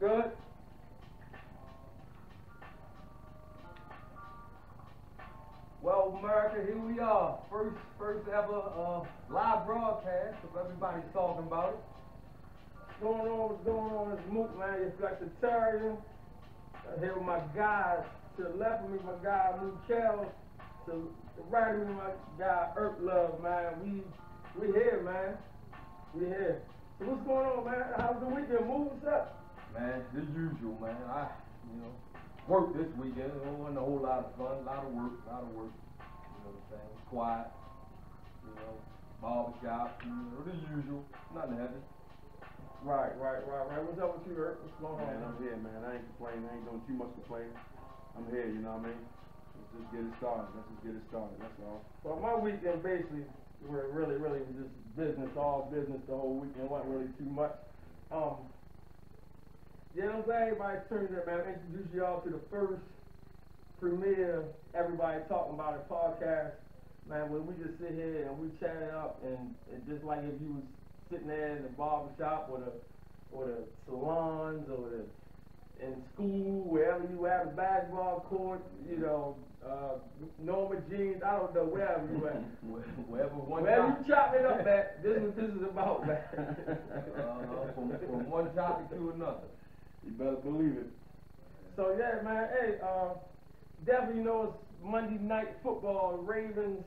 good? Well, America, here we are. First, first ever uh, live broadcast. If everybody's talking about it. What's going on? What's going on? It's Mook, man. Your flexitarian. Uh, here with my guys. To the left of me, my guy Mook Kells. To the right of me, my guy Earth Love, man. We we here, man. We here. So what's going on, man? How's the weekend? Move what's up? Man, the usual, man. I, you know, work this weekend. It wasn't a whole lot of fun. A lot of work. A lot of work. You know what I'm saying? Quiet. You know, barber shop. You know, the usual. Nothing heavy. Right, right, right, right. What's up with you, Earth? What's going Man, on? I'm here, man. I ain't complaining. I ain't doing too much complaining. I'm here, you know what I mean? Let's just get it started. Let's just get it started. That's all. Well, my weekend basically were really, really just business, all business the whole weekend. wasn't really too much. Um, what I'm saying? Everybody turns in, man. Introduce y'all to the first premiere everybody talking about it podcast. Man, when we just sit here and we chat it up and, and just like if you was sitting there in the barber shop or the or the salons or the in school, wherever you at, a basketball court, you know, uh, Norma jeans, I don't know, wherever you at. Wherever one Wherever topic, you chop it up at, this is this is about, man. uh, from, from one topic to another. You better believe it. So yeah, man, hey, uh, definitely know it's Monday night football, Ravens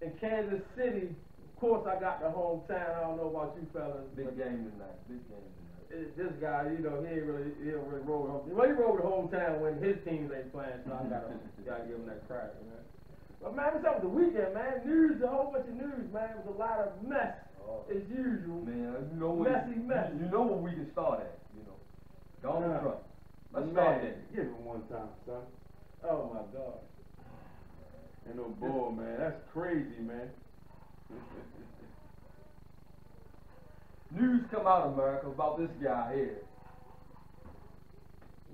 in Kansas City. Of course, I got the hometown. I don't know about you fellas. Big game tonight. Big game tonight. it- This guy, you know, he ain't really, he don't really roll with home. Well, he roll with hometown when his teams ain't playing, so I gotta, gotta give him that credit, man. But man, what's up with the weekend, man? News, a whole bunch of news, man. It was a lot of mess, Oh, as usual. man, you know what? Messy, mess. You, you know what we can start at. You know, Donald. Trump. Let's man, start there. Give him one time, son. Oh my God. Ain't no bull, man. That's crazy, man. News come out of America about this guy here.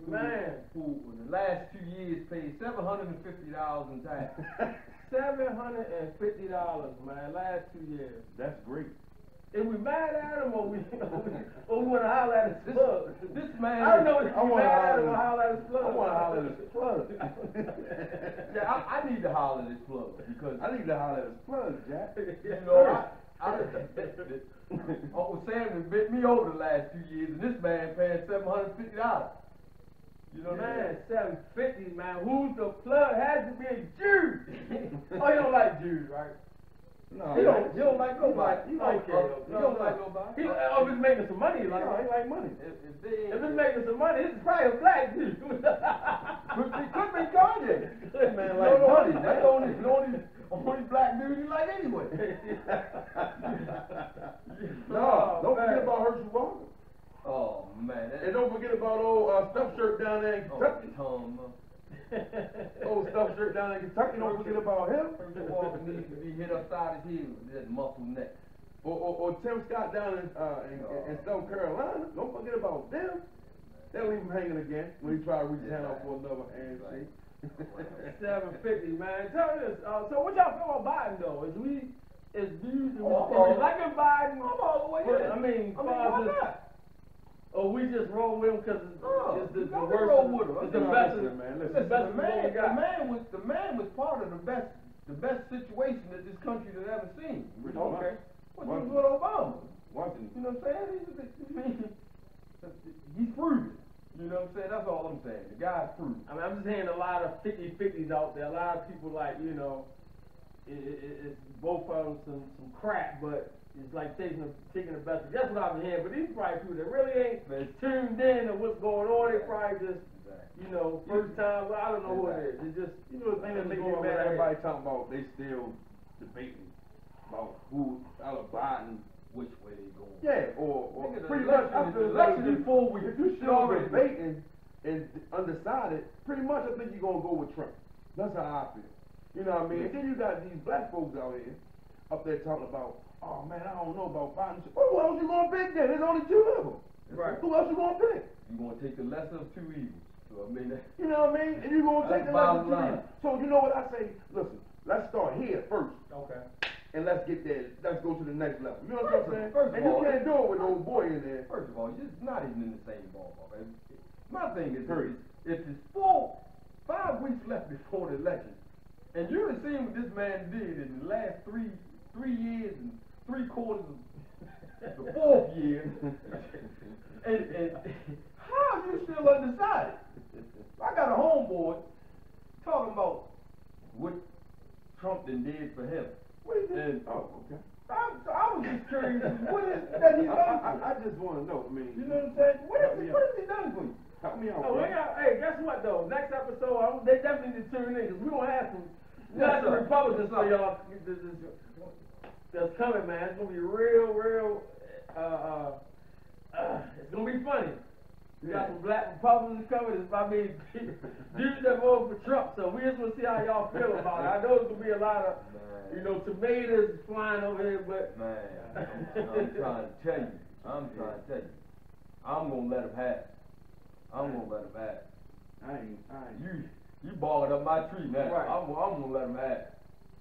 Man. Who in the last two years paid seven hundred and fifty dollars in tax. Seven hundred and fifty dollars, man, last two years. That's great. If we mad at him or we, or we want to holler at his this man. I don't know if I wanna mad holler at- his plug. I want to holler at his plug. Yeah, I, I need to holler at this plug because I need to holler at his plug, Jack. you know I, I Uncle Sam has bit me over the last two years, and this man paying seven hundred fifty dollars. You know I'm Man, seven fifty, man. Who's the plug? Has to be a Jew. oh, you don't like Jews, right? No, He don't, he don't like nobody. He Okay, uh, he don't like nobody. He, oh, if it's making some money, He like, like, he like money. If, if they if it's making some money, it's probably a black dude. could be, could be Kanye. That man You like know, money. That's the only, the only, only black dude he like anyway. no, don't man. forget about Herschel Walker. Oh man, And don't forget about old uh, stuff shirt down there in oh, Kentucky. Tom, uh, Old stuff shirt down there in Kentucky. Don't forget about him. Herschel Walker needs to be hit upside his head with that muscle neck. Or, or, or Tim Scott down in, uh, in, in South Carolina. Don't forget about them. They'll leave him hanging again when he try to reach his hand out for another handshake. Seven fifty, man. Tell me this. Uh, so what y'all feel about Biden though? Is we is views is we, Oh, is we liking Biden? I'm all the way But, in. I mean, I mean, why not? Or we just roll with him because it's, Oh, it's the, the worst. roll with him. It's the best. listen, man, listen. the best the of what we man, the got. man was the man was part of the best the best situation that this country has ever seen. Pretty Okay, what you with Obama? Watching. You know what I'm saying? He's, proven. You know what I'm saying? That's all I'm saying. The guy's proven. I mean, I'm just hearing a lot of 50-50s out there. A lot of people like, you know, it, it, it's both of them some, some crap, but it's like taking the, taking the best. That's what I've been hearing. But these probably people that really ain't tuned in to what's going on. They probably just, you know, first time. I don't know who it is. It's just, you know, I think that what's make going me mad. Everybody talking about they still debating about who out of Biden. Which way they going? Yeah, or, or pretty much after the the election is four weeks. if you still already- debating and undecided, pretty much I think you're gonna go with Trump. That's how I feel. You know what I mean? And then you got these black folks out here up there talking about, oh man, I don't know about Biden. Well, who else you gonna pick then? There's only two of them. Right. Who else you gonna pick? You're gonna take the lesser of two evils. So I mean, that, You know what I mean? And you're gonna take the lesson to line. me. So you know what I say? Listen, let's start here first. Okay. and let's get there. Let's go to the next level. You know what I'm saying? first of and you all, can't do it with no boy in there. First of all, you're not even in the same ballpark. My thing is, Period. if it's four, five weeks left before the election, and you have seen what this man did in the last three, three years and three quarters of the fourth year, and, and how are you still undecided? I got a homeboy talking about what Trump done did for him. What is it? And- oh, okay. I, I was just curious, what is that he's I, done I, for I just want to know. I mean, you? Know what I'm saying? What is, what has he done for you? help me out, Oh, got, hey, guess what though? Next episode, I'm, they definitely need to tune in because we gonna have some, not the. Republicans for y'all. This, this, that's coming, man. It's gonna be real, real. Uh, uh, uh, it's gonna be funny. We got some black Republicans coming. It's, I mean, dudes that voted for Trump. So we just wanna see how y'all feel about it. I know it's gonna be a lot of, you know, tomatoes flying over here, but Man, I'm, I'm trying to tell you, I'm trying to tell you, I'm gonna let him have it. I'm gonna let him have it. I ain't, I ain't, You, you barred up my tree now. Right. I'm, I'm gonna let him have it.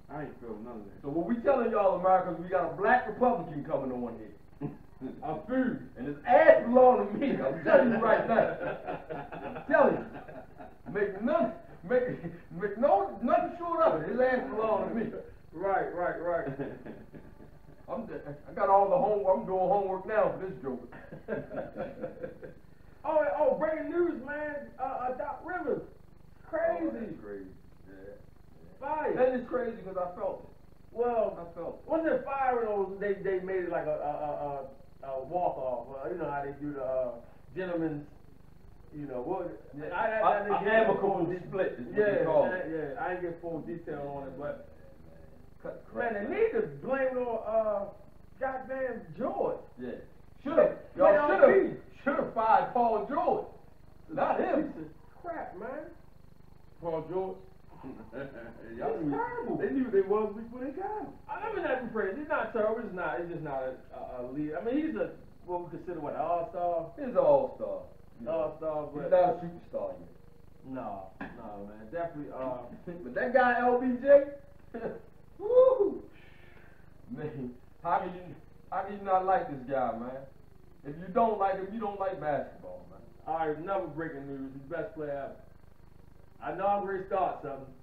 I ain't feel none of that. So what we telling y'all Americans, we got a black Republican coming on here. a food. And his ass belong to me, I'm telling you right now. I'm telling you. Make none, make, make no, nothing short of it, his ass belong to me. Right, right, right. I'm, I got all the homework, I'm doing homework now for this joke. Oh, oh, breaking news, man. Uh, uh Doc Rivers. Crazy. Oh, crazy. Yeah. Fire. That is crazy because I felt it. well, I felt it. wasn't it fire was- they, they made it like a, a, a, a, a walk off? Uh, you know how they do the uh, gentlemen's, you know, what? Yeah, I, I, I a- didn't a get amicable full de- split is what yeah, call I- yeah, I didn't get full detail on it, but Cut man, they need to blame on uh, goddamn George. Yeah. Should've, y'all should've, should've fired Paul George. Not him. Crap, man. Paul George. Y'all It's knew, terrible. They knew they was before they got him. I mean, not praise. He's not terrible. He's not. He's just not a, a, a lead. I mean, he's a what we consider what an all star. He's an all-star. All star, He's not a superstar yet. no, no, man, definitely. Uh, but that guy LBJ, woo, man, how can you how can you not like this guy, man? If you don't like him, you don't like basketball, man. all right, another breaking news. He's the best player ever. I know I'm ready to start something.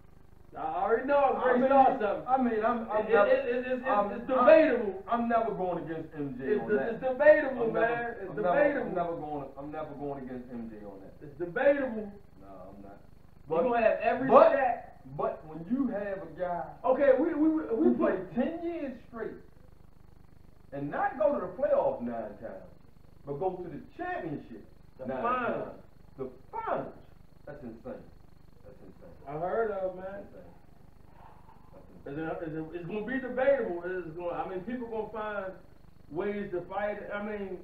I already know I'm mean, to start something. I mean, I'm, I'm It- never, it- it- it's- I'm- it's I'm- debatable. I'm, never going against MJ It's, on that. it's debatable, I'm man. never, it's I'm debatable. Never, I'm never going. I'm never going against MJ on that. It's debatable. No, I'm not. We're gonna have every but, stat. but when you have a guy Okay, we we we, we played play. ten years straight and not go to the playoffs nine times, but go to the championship The nine finals. times, the finals. That's insane. I heard of man. It's, it's, it's gonna be debatable. It's going. I mean, people gonna find ways to fight it. I mean,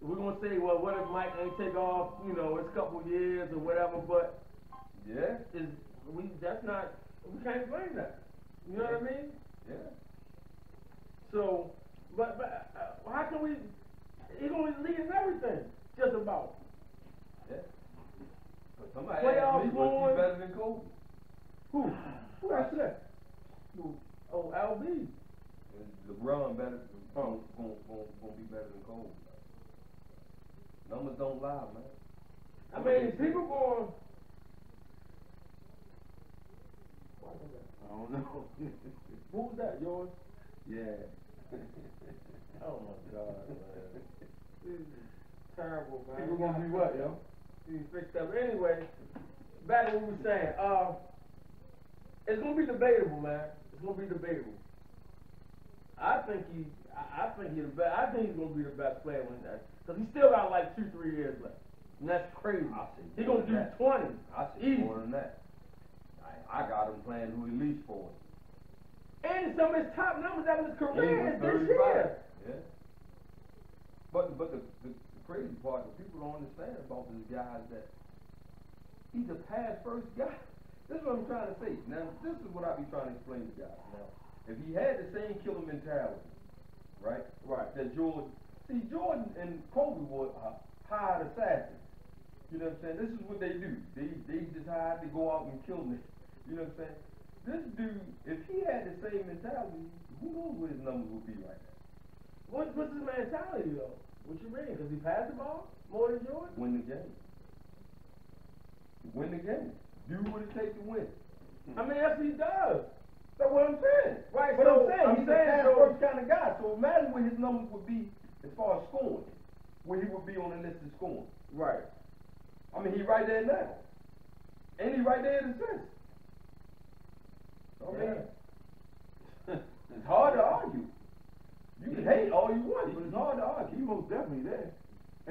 we're gonna say, well, what if Mike ain't take off? You know, it's a couple years or whatever. But Yeah, is we? That's not. We can't blame that. You know what I mean? yeah. So, but but uh, how can we? He gonna lead everything, just about. Yeah. But somebody asked me, was going- better than Kobe? Who? Who asked that? Who? Oh, LB. LeBron better? Gonna, gonna, gonna be better than Kobe. Numbers don't lie, man. I mean, people going. I don't know. Who was that? Yours? yeah. Oh my God, man. This is terrible, man. People gonna be what, yo? Be fixed up. Anyway, back to what we were saying. Uh, it's gonna be debatable, man. It's gonna be debatable. I think he, I, I think he's the best. I think he's gonna be the best player when that, cause he still got like two, three years left, and that's crazy. I see He more gonna do that. twenty. I see Easy. more than that. I, I got him playing who he least for. And some of his top numbers out of his career is this year. Yeah. But but the, the crazy part, what people don't understand about this guy is that he's a pass first guy. This is what I'm trying to say. Now this is what I be trying to explain to guys. Now, if he had the same killer mentality, right? Right. That Jordan see Jordan and Kobe were uh, hired assassins. You know what I'm saying? This is what they do. They they decide to go out and kill me. You know what I'm saying? this dude, if he had the same mentality, who knows what his numbers would be right now? What, what's his mentality though? What you mean? Cause he passed the ball more than Jordan? Win the game. Win the game. Do what it takes to win. I mean, that's what he does. That's what I'm saying. Right, But so I'm saying I'm he's saying, a pass so- first kind of guy. So imagine what his numbers would be as far as scoring, where he would be on the list of scoring. Right. I mean, he right there now, and he right there in assists. I mean, it's hard to argue. You can hate all you want, but it's hard to argue. He most definitely there.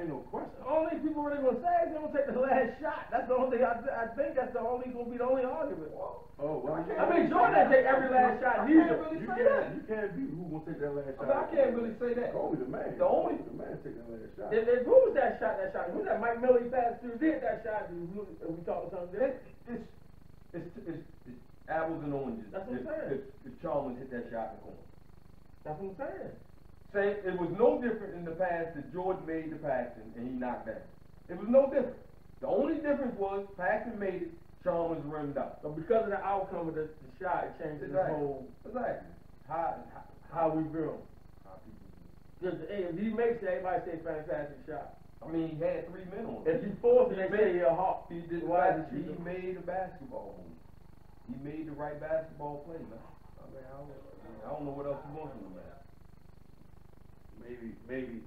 Ain't no question. Only people really gonna say is they gonna take the last shot. That's the only thing I, I think that's the only gonna be the only argument. Oh, well, you I mean, Jordan take every last shot I can't really you say can't, that. you can't be who gonna take that last I, shot. mean, I can't really say that. Kobe the man. The only- the man take that last shot. If, if who was that shot? That shot? Who was that? Mike Miller passed through. Did that shot? We, we talking something It's, different. it's, it's, it's, it's apples and oranges. That's what I'm if, saying. If, if Chalmers hit that shot in the corner. That's what I'm saying. Say, it was no different in the past that George made the passing and he knocked down. It was no different. The only difference was Paxson made it, Chalmers rimmed out. But because of the outcome of the, the shot, it changed the whole Exactly. How, how, how we view him. how people do. Just, hey, if he makes it, everybody say fantastic shot. I mean, he had three men on. If he forced it, they say he'll hawk. He did. Why did he made a basketball move. He made the right basketball play, man. I mean, I don't, I, mean, I don't know what else you want from him, man. Maybe, maybe